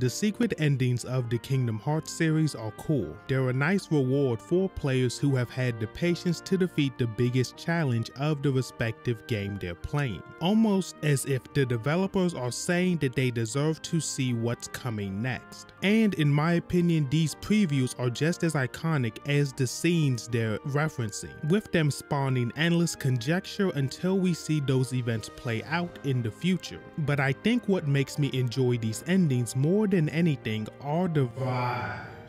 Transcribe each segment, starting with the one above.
The secret endings of the Kingdom Hearts series are cool. They're a nice reward for players who have had the patience to defeat the biggest challenge of the respective game they're playing. Almost as if the developers are saying that they deserve to see what's coming next. And in my opinion, these previews are just as iconic as the scenes they're referencing, with them spawning endless conjecture until we see those events play out in the future. But I think what makes me enjoy these endings more than anything the vibes.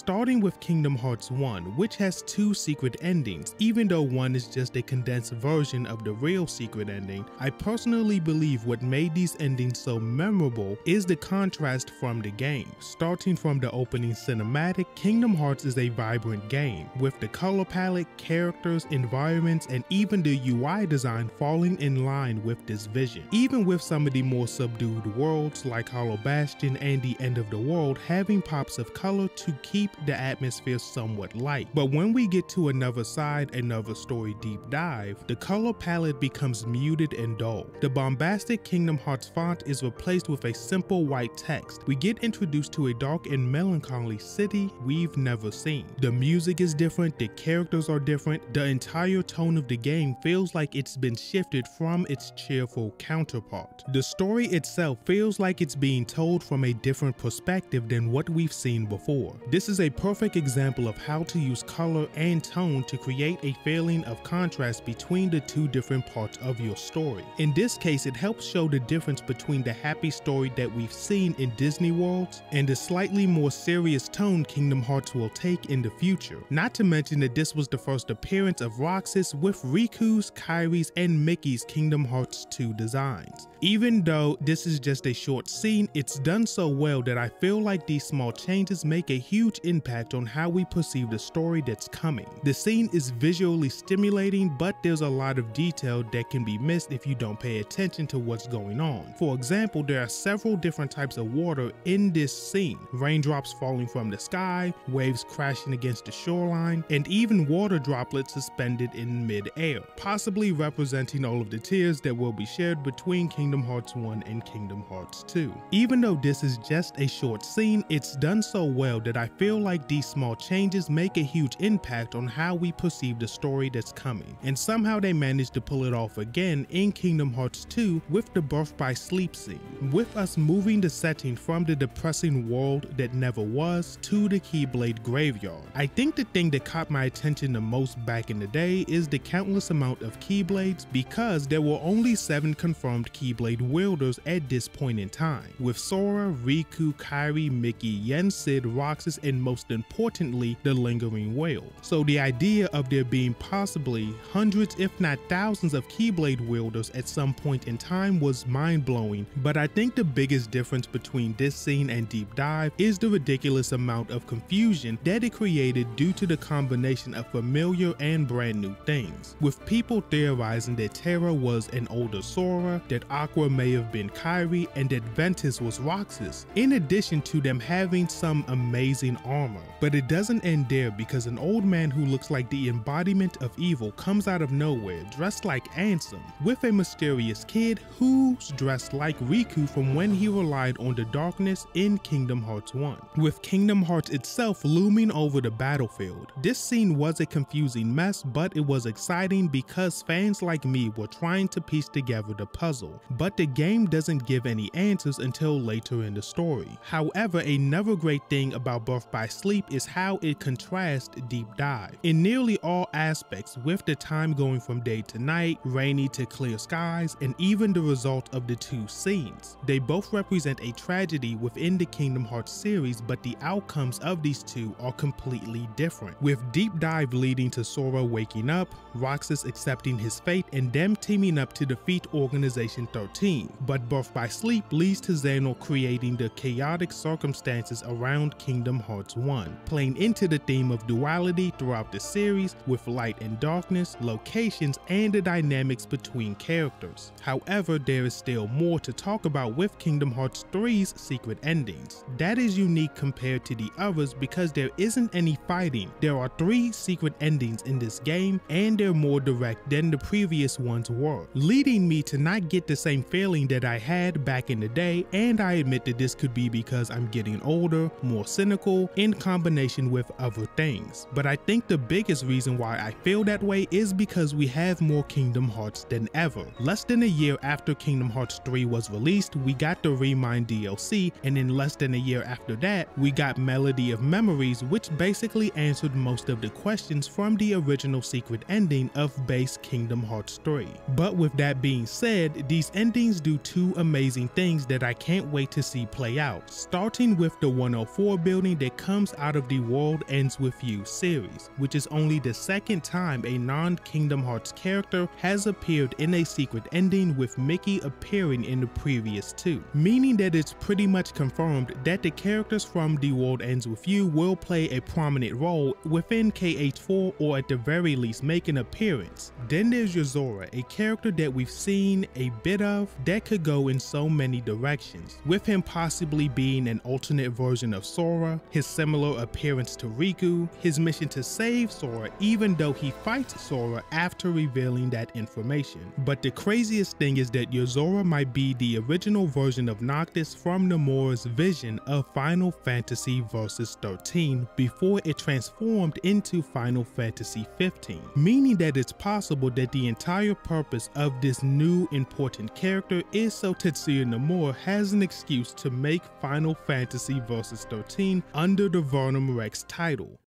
Starting with Kingdom Hearts 1, which has two secret endings, even though one is just a condensed version of the real secret ending, I personally believe what made these endings so memorable is the contrast from the game. Starting from the opening cinematic, Kingdom Hearts is a vibrant game, with the color palette, characters, environments, and even the UI design falling in line with this vision. Even with some of the more subdued worlds like Hollow Bastion and the End of the World having pops of color to keep keep the atmosphere somewhat light. But when we get to another side, another story deep dive, the color palette becomes muted and dull. The bombastic Kingdom Hearts font is replaced with a simple white text. We get introduced to a dark and melancholy city we've never seen. The music is different, the characters are different, the entire tone of the game feels like it's been shifted from its cheerful counterpart. The story itself feels like it's being told from a different perspective than what we've seen before. This is a perfect example of how to use color and tone to create a feeling of contrast between the two different parts of your story. In this case, it helps show the difference between the happy story that we've seen in Disney worlds and the slightly more serious tone Kingdom Hearts will take in the future. Not to mention that this was the first appearance of Roxas with Riku's, Kairi's, and Mickey's Kingdom Hearts 2 designs. Even though this is just a short scene, it's done so well that I feel like these small changes make a huge impact on how we perceive the story that's coming. The scene is visually stimulating, but there's a lot of detail that can be missed if you don't pay attention to what's going on. For example, there are several different types of water in this scene. Raindrops falling from the sky, waves crashing against the shoreline, and even water droplets suspended in mid-air, possibly representing all of the tears that will be shared between Kingdom Hearts 1 and Kingdom Hearts 2. Even though this is just a short scene, it's done so well that I feel like these small changes make a huge impact on how we perceive the story that's coming, and somehow they managed to pull it off again in Kingdom Hearts 2 with the birth by sleep scene, with us moving the setting from the depressing world that never was to the Keyblade graveyard. I think the thing that caught my attention the most back in the day is the countless amount of Keyblades because there were only 7 confirmed Keyblade wielders at this point in time, with Sora, Riku, Kairi, Mickey, Yen Sid, Roxas, and most importantly, the Lingering Will. So the idea of there being possibly hundreds if not thousands of Keyblade wielders at some point in time was mind-blowing, but I think the biggest difference between this scene and Deep Dive is the ridiculous amount of confusion that it created due to the combination of familiar and brand new things, with people theorizing that Terra was an older Sora, that Aqua may have been Kairi and that Ventus was Roxas, in addition to them having some amazing armor. But it doesn't end there because an old man who looks like the embodiment of evil comes out of nowhere dressed like Ansem, with a mysterious kid who's dressed like Riku from when he relied on the darkness in Kingdom Hearts 1. With Kingdom Hearts itself looming over the battlefield, this scene was a confusing mess but it was exciting because fans like me were trying to piece together the puzzle, but the game doesn't give any answers until later in the story. However, another great thing about Birth by Sleep is how it contrasts Deep Dive. In nearly all aspects, with the time going from day to night, rainy to clear skies, and even the result of the two scenes. They both represent a tragedy within the Kingdom Hearts series, but the outcomes of these two are completely different. With Deep Dive leading to Sora waking up, Roxas accepting his fate, and them teaming up to defeat Organization 13 13, but Birth by Sleep leads to Xehanort creating the chaotic circumstances around Kingdom Hearts 1, playing into the theme of duality throughout the series with light and darkness, locations, and the dynamics between characters. However, there is still more to talk about with Kingdom Hearts 3's secret endings. That is unique compared to the others because there isn't any fighting. There are three secret endings in this game and they're more direct than the previous ones were, leading me to not get the same feeling that I had back in the day and I admit that this could be because I'm getting older, more cynical, in combination with other things. But I think the biggest reason why I feel that way is because we have more Kingdom Hearts than ever. Less than a year after Kingdom Hearts 3 was released, we got the Remind DLC and in less than a year after that, we got Melody of Memories which basically answered most of the questions from the original secret ending of base Kingdom Hearts 3. But with that being said, these endings do two amazing things that I can't wait to see play out, starting with the 104 building that comes out of the World Ends With You series, which is only the second time a non-Kingdom Hearts character has appeared in a secret ending with Mickey appearing in the previous two, meaning that it's pretty much confirmed that the characters from The World Ends With You will play a prominent role within KH4 or at the very least make an appearance. Then there's Yozora, a character that we've seen a bit of that could go in so many directions, with him possibly being an alternate version of Sora, his similar appearance to Riku, his mission to save Sora even though he fights Sora after revealing that information. But the craziest thing is that Yozora might be the original version of Noctis from Nomura's vision of Final Fantasy Versus 13 before it transformed into Final Fantasy 15, meaning that it's possible that the entire purpose of this new important character is so Tetsuya Nomura has an excuse to make Final Fantasy Versus 13 under the Verum Rex title,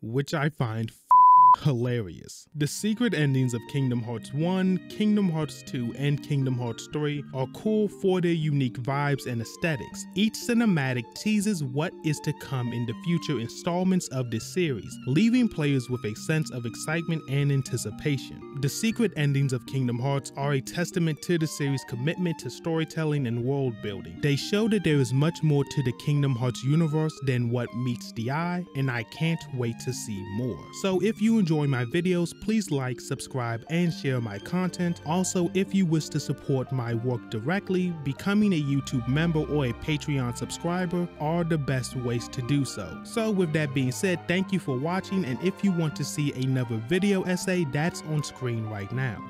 which I find hilarious. The secret endings of Kingdom Hearts 1, Kingdom Hearts 2, and Kingdom Hearts 3 are cool for their unique vibes and aesthetics. Each cinematic teases what is to come in the future installments of this series, leaving players with a sense of excitement and anticipation. The secret endings of Kingdom Hearts are a testament to the series' commitment to storytelling and world building. They show that there is much more to the Kingdom Hearts universe than what meets the eye, and I can't wait to see more. So if you enjoy my videos, please like, subscribe, and share my content. Also, if you wish to support my work directly, becoming a YouTube member or a Patreon subscriber are the best ways to do so. So with that being said, thank you for watching, and if you want to see another video essay, that's on screen right now.